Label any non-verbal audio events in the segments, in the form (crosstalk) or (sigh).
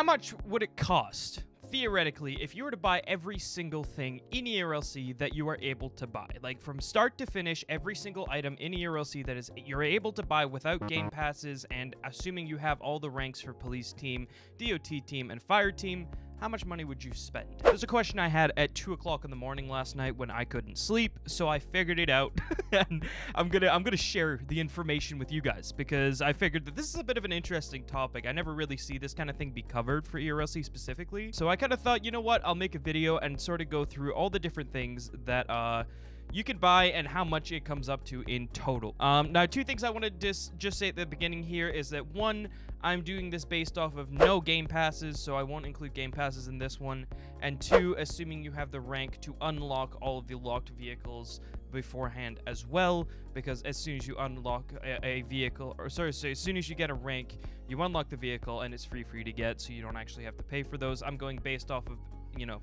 how much would it cost? Theoretically, if you were to buy every single thing in ERLC that you are able to buy, like from start to finish, every single item in ERLC that is you're able to buy without game passes, and assuming you have all the ranks for police team, DOT team, and fire team, how much money would you spend? There's a question I had at 2 o'clock in the morning last night when I couldn't sleep, so I figured it out, (laughs) and I'm gonna I'm gonna share the information with you guys because I figured that this is a bit of an interesting topic. I never really see this kind of thing be covered for ERLC specifically, so I kind of thought, you know what, I'll make a video and sort of go through all the different things that uh you can buy and how much it comes up to in total. Um, now, two things I want to just just say at the beginning here is that one, I'm doing this based off of no game passes, so I won't include game passes in this one. And two, assuming you have the rank to unlock all of the locked vehicles beforehand as well, because as soon as you unlock a, a vehicle, or sorry, so as soon as you get a rank, you unlock the vehicle and it's free for you to get, so you don't actually have to pay for those. I'm going based off of, you know,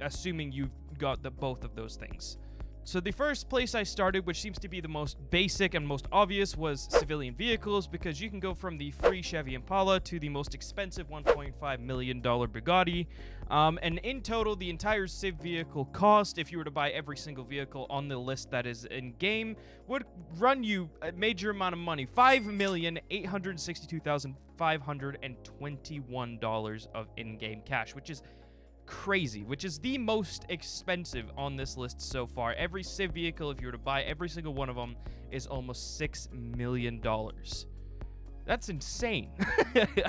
assuming you've got the both of those things. So the first place I started, which seems to be the most basic and most obvious, was civilian vehicles, because you can go from the free Chevy Impala to the most expensive $1.5 million Bugatti. Um, and in total, the entire civ vehicle cost, if you were to buy every single vehicle on the list that is in game, would run you a major amount of money. $5,862,521 of in-game cash, which is crazy, which is the most expensive on this list so far. Every Civ vehicle, if you were to buy every single one of them, is almost $6 million. That's insane.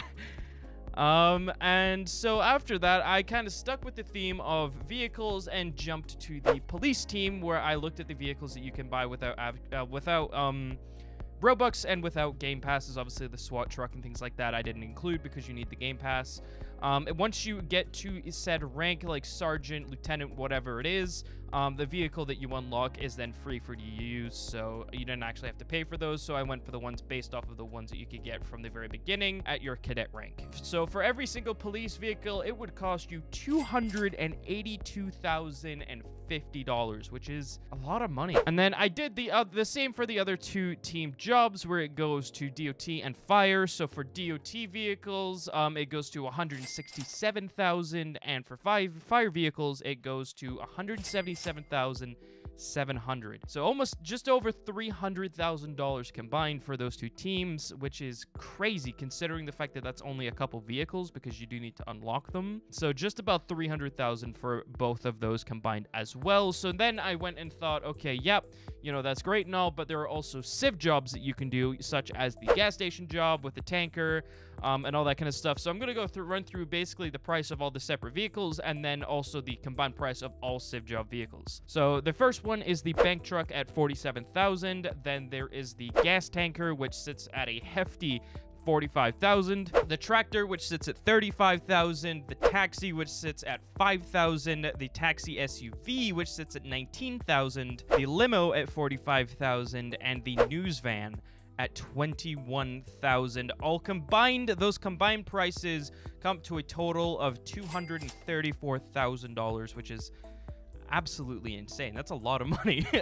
(laughs) um, and so after that, I kind of stuck with the theme of vehicles and jumped to the police team, where I looked at the vehicles that you can buy without, uh, without, um, Robux and without Game Passes. Obviously, the SWAT truck and things like that I didn't include because you need the Game Pass. Um, and once you get to said rank, like sergeant, lieutenant, whatever it is, um, the vehicle that you unlock is then free for you to use, so you don't actually have to pay for those. So I went for the ones based off of the ones that you could get from the very beginning at your cadet rank. So for every single police vehicle, it would cost you $282,050, which is a lot of money. And then I did the uh, the same for the other two team jobs, where it goes to DOT and fire. So for DOT vehicles, um, it goes to 167,000, and for fire vehicles, it goes to 170. 7,700. So almost just over $300,000 combined for those two teams, which is crazy considering the fact that that's only a couple vehicles because you do need to unlock them. So just about 300,000 for both of those combined as well. So then I went and thought, okay, yep, you know, that's great and all, but there are also civ jobs that you can do, such as the gas station job with the tanker, um, and all that kind of stuff. So I'm going to go through run through basically the price of all the separate vehicles and then also the combined price of all civ job vehicles. So the first one is the bank truck at 47,000. Then there is the gas tanker, which sits at a hefty 45,000. The tractor, which sits at 35,000. The taxi, which sits at 5,000. The taxi SUV, which sits at 19,000. The limo at 45,000. And the news van at 21,000. All combined, those combined prices come to a total of $234,000, which is absolutely insane. That's a lot of money. (laughs)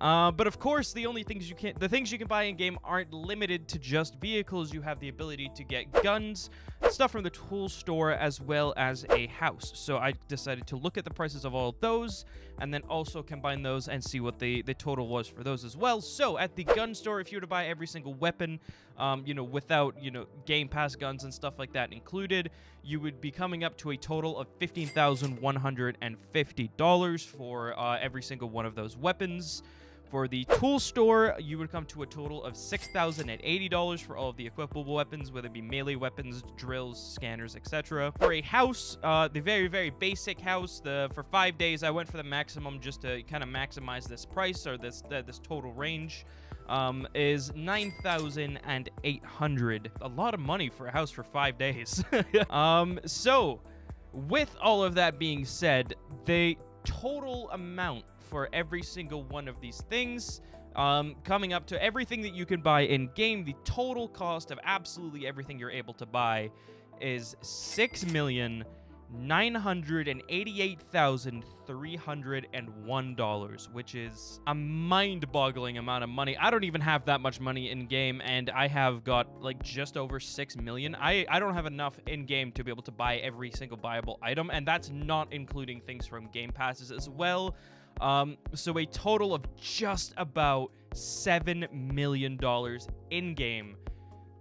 Uh, but of course, the only things you can, the things you can buy in game aren't limited to just vehicles. You have the ability to get guns, stuff from the tool store, as well as a house. So I decided to look at the prices of all of those, and then also combine those and see what the the total was for those as well. So at the gun store, if you were to buy every single weapon, um, you know, without you know Game Pass guns and stuff like that included, you would be coming up to a total of fifteen thousand one hundred and fifty dollars for uh, every single one of those weapons. For the tool store, you would come to a total of $6,080 for all of the equipable weapons, whether it be melee weapons, drills, scanners, etc. For a house, uh, the very, very basic house, the for five days, I went for the maximum just to kind of maximize this price or this uh, this total range. Um, is 9,800. A lot of money for a house for five days. (laughs) um, so, with all of that being said, the total amount for every single one of these things. Um, coming up to everything that you can buy in game, the total cost of absolutely everything you're able to buy is six million $988,301, which is a mind boggling amount of money. I don't even have that much money in game, and I have got like just over 6 million. I, I don't have enough in game to be able to buy every single buyable item, and that's not including things from Game Passes as well. Um, so a total of just about $7 million in game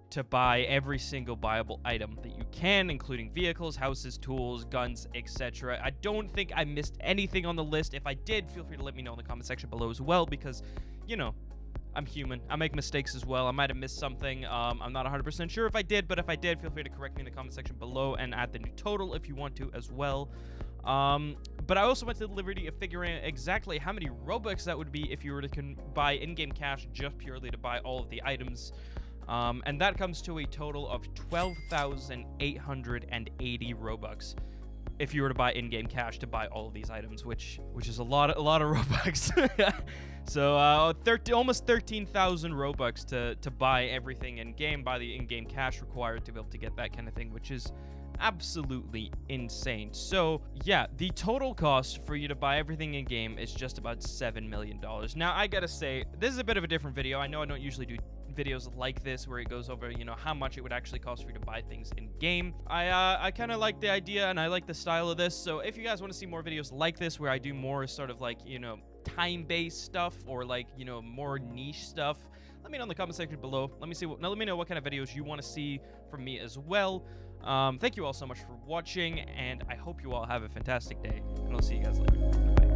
to buy every single buyable item that you can, including vehicles, houses, tools, guns, etc. I don't think I missed anything on the list. If I did, feel free to let me know in the comment section below as well, because, you know, I'm human. I make mistakes as well. I might have missed something. Um, I'm not 100% sure if I did, but if I did, feel free to correct me in the comment section below and add the new total if you want to as well. Um, but I also went to the liberty of figuring out exactly how many Robux that would be if you were to buy in-game cash just purely to buy all of the items. Um, and that comes to a total of 12,880 Robux if you were to buy in-game cash to buy all of these items, which which is a lot a lot of (laughs) Robux. (laughs) so uh, 13, almost 13,000 Robux to to buy everything in game, buy the in-game cash required to be able to get that kind of thing, which is absolutely insane. So, yeah, the total cost for you to buy everything in game is just about $7 million. Now, I gotta say, this is a bit of a different video. I know I don't usually do videos like this where it goes over, you know, how much it would actually cost for you to buy things in game. I uh, I kind of like the idea and I like the style of this. So if you guys want to see more videos like this where I do more sort of like, you know, time-based stuff or like, you know, more niche stuff, let me know in the comment section below. Let me see what, now let me know what kind of videos you want to see from me as well. Um, thank you all so much for watching, and I hope you all have a fantastic day, and I'll see you guys later. Bye.